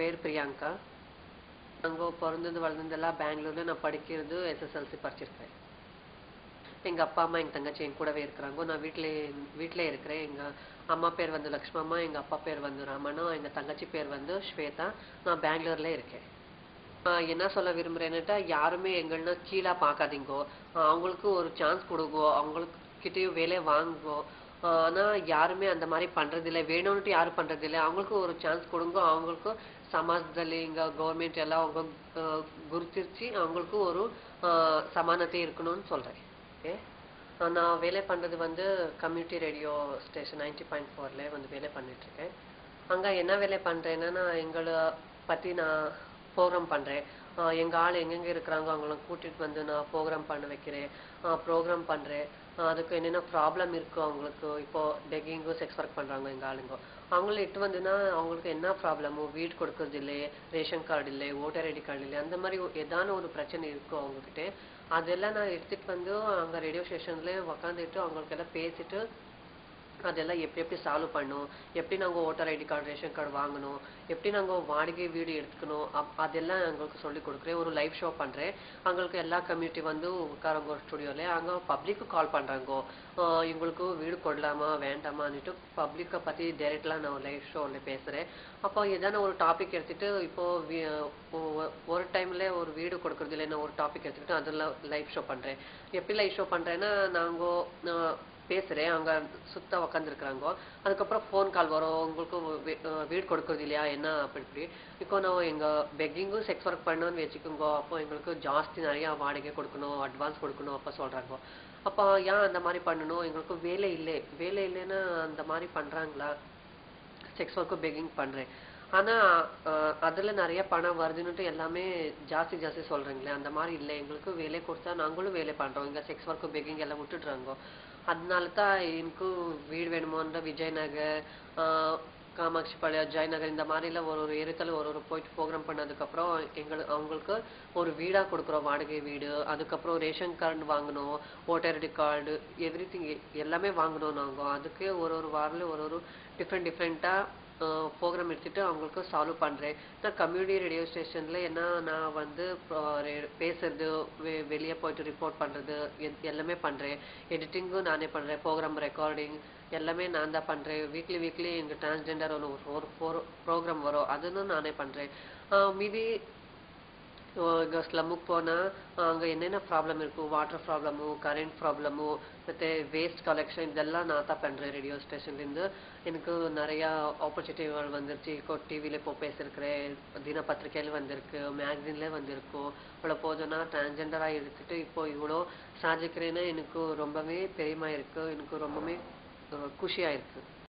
பேர் பிரியங்கா. அங்கே பிறந்தது வளர்ந்ததெல்லாம் பெங்களூர்ல நான் படிக்கிறது எஸ்எஸ்எல்சி படிச்சிருக்கேன் எங்கள் அப்பா அம்மா எங்கள் தங்கச்சி என் கூடவே இருக்கிறாங்க. நான் வீட்டிலே வீட்டிலே இருக்கிறேன். எங்கள் அம்மா பேர் வந்து லக்ஷ்மம்மா எங்கள் அப்பா பேர் வந்து ராமனா எங்கள் தங்கச்சி பேர் வந்து ஸ்வேதா. நான் பெங்களூர்ல இருக்கேன். என்ன சொல்ல விரும்புகிறேன்னுட்டா யாருமே எங்கன்னா கீழே பார்க்காதீங்கோ. அவங்களுக்கு ஒரு சான்ஸ் கொடுங்கோ. அவங்களுக்கு கிட்டேயும் வேலை வாங்குவோம் ஆஹ் ஆனா யாருமே அந்த மாதிரி பண்றதில்லை வேணும்னுட்டு யாரும் பண்றதில்லை அவங்களுக்கு ஒரு சான்ஸ் கொடுங்க அவங்களுக்கு ಸಮಾಜದಲ್ಲಿ ಈಗ ಗೌರ್ಮೆಂಟ್ ಎಲ್ಲ அவங்க ஆஹ் குருத்திருச்சு அவங்களுக்கு ஒரு ஆஹ் சமானத்தை இருக்கணும்னு சொல்றேன் ஓகே நான் வேலை பண்றது வந்து community radio station ninety point ஃபோர்ல வந்து வேலை பண்ணிட்டு இருக்கேன் அங்க என்ன வேலை பண்றேன்னா நான் எங்களை பத்தி நான் ப்ரோக்ராம் பண்றேன் ஆஹ் எங்க ஆள் எங்கெங்க இருக்கிறாங்க அவங்கள கூட்டிட்டு வந்து நான் ப்ரோக்ராம் பண்ண வைக்கிறேன். ப்ரோக்ராம் பண்றேன். அதுக்கு என்னென்ன ப்ராப்ளம் இருக்கோ அவங்களுக்கு இப்போ பெக்கிங்கும் செக்ஸ் ஒர்க் பண்றாங்க எங்க ஆளுங்க. அவங்கள இட்டு வந்துன்னா அவங்களுக்கு என்ன ப்ராப்ளமோ வீடு கொடுக்கறது இல்லை ரேஷன் கார்டு இல்லை ஓட்டர் ஐடி கார்டு இல்லை அந்த மாதிரி ஏதான ஒரு பிரச்சனை இருக்கும் அவங்ககிட்ட. அதெல்லாம் நான் எடுத்துட்டு வந்து அங்க ரேடியோ ஸ்டேஷன்ல உக்காந்துட்டு அவங்களுக்கு எல்லாம் பேசிட்டு அதெல்லாம் எப்படி எப்படி சால்வ் பண்ணும் எப்படி நாங்கள் voter ID card ration card வாங்கணும்? எப்படி நாங்கள் வாடகை வீடு எடுத்துக்கணும்? அப்- அதெல்லாம் எங்களுக்கு சொல்லி கொடுக்குறேன். ஒரு லைவ் ஷோ பண்ணுறேன் அவங்களுக்கு எல்லா கம்யூனிட்டி வந்து உட்காரங்க ஒரு அங்கே பப்ளிக்கு கால் பண்ணுறாங்கோ ஆஹ் இவங்களுக்கு வீடு கொடலாமா வேண்டாமான்னுட்டு பப்ளிக்கை பற்றி டைரக்ட்லாம் நான் லைவ் ஷோவில் பேசுகிறேன் அப்போ எதான ஒரு டாபிக் எடுத்துகிட்டு இப்போது ஒரு டைமில் ஒரு வீடு கொடுக்குறது இல்லைன்னா ஒரு டாபிக் எடுத்துக்கிட்டு அதெல்லாம் லைவ் ஷோ பண்ணுறேன் எப்படி லைவ் ஷோ பண்ணுறேன்னா நாங்கள் பேசுகிறேன் அவங்க அங்க சுத்த உக்காந்துருக்குறாங்க. அதுக்கப்புறம் ஃபோன் கால் வரும். உங்களுக்கு வீ- வீடு கொடுக்குறது இல்லையா? என்ன? அப்படி இப்படி. இப்போ நான் எங்கள் பெக்கிங்கும் செக்ஸ் ஒர்க் பண்ணோன்னு வச்சுக்கோங்க. அப்போ எங்களுக்கு ஜாஸ்தி நிறையா வாடகை கொடுக்கணும். அட்வான்ஸ் கொடுக்கணும். அப்போ சொல்கிறாங்க அப்போ ஏன் அந்த மாதிரி பண்ணணும்? எங்களுக்கு வேலை இல்லை. வேலை இல்லைன்னா அந்த மாதிரி பண்ணுறாங்களா செக்ஸ் ஒர்க்கும் பெக்கிங் பண்ணுறேன் ஆனா அதுல நிறைய பணம் வருதுன்னுட்டு எல்லாமே ஜாஸ்தி ஜாஸ்தி சொல்றீங்களே அந்த மாதிரி இல்லை. எங்களுக்கு வேலை கொடுத்தா நாங்களும் வேலை பண்றோம். இங்க செக்ஸ் ஒர்க்கு பெக்கிங் எல்லாம் விட்டுடுறாங்க. அதனால தான் எனக்கும் வீடு வேணுமோன்ற விஜயநகர் ஆஹ், காமாட்சி பாளையம் ஜெயநகர் இந்த மாதிரிலாம் ஒரு ஒரு ஏரியால ஒரு ஒரு போயிட்டு ப்ரோக்ராம் பண்ணதுக்கப்புறம் எங்களுக்கு அவங்களுக்கு ஒரு வீடா கொடுக்குறோம். வாடகை வீடு அதுக்கப்புறம் ரேஷன் கார்டு வாங்கணும் ஓட்டர் ஐடி கார்டு எவ்ரி எல்லாமே வாங்கணும் நாங்கள் அதுக்கே ஒரு ஒரு வாரில் ஒரு ஒரு டிஃப்ரெண்ட் டிஃப்ரெண்ட்டாக ப்ரோக்ராம் எடுத்துகிட்டு அவங்களுக்கு சால்வ் பண்ணுறேன் நான் கம்யூனிட்டி ரேடியோ ஸ்டேஷனில் என்ன நான் வந்து பேசுகிறது பேசுறது வெ- வெளியே போயிட்டு ரிப்போர்ட் பண்ணுறது எத்- எல்லாமே பண்ணுறேன் எடிட்டிங்கும் நானே பண்ணுறேன் ப்ரோக்ராம் ரெக்கார்டிங் எல்லாமே நான் தான் பண்ணுறேன் வீக்லி வீக்லி எங்கள் டிரான்ஸ்ஜெண்டர் ஒரு ஒரு ப்ரோக்ராம் வரும். அதுன்னு நானே பண்ணுறேன் மீதி ಈಗ ಸ್ಲಮ್ಗೆ போனா அங்க என்னென்ன ப்ராப்ளம் இருக்கும் வாட்டர் ப்ராப்ளமு கரண்ட் ப்ராப்ளமு ಮತ್ತೆ வேஸ்ட் கலெக்ஷன் இதெல்லாம் நான் தான் பண்றேன் ரேடியோ ஸ்டேஷன்லேருந்து எனக்கு நிறைய ஆப்பர்ச்சுனிட்டிகள் வந்துருச்சு இப்போ டிவியில் இப்போ பேசியிருக்கிறேன் தினப்பத்திரிக்கையில் வந்திருக்கு மேக்சின்ல வந்திருக்கும் இவ்வளோ போதும்னா டிரான்ஸ்ஜெண்டராக எடுத்துட்டு இப்போ இவ்வளோ சாதிக்கிறேன்னு எனக்கு ரொம்பவே பெருமையா இருக்கு எனக்கு ரொம்பவே அஹ், குஷியா இருக்கு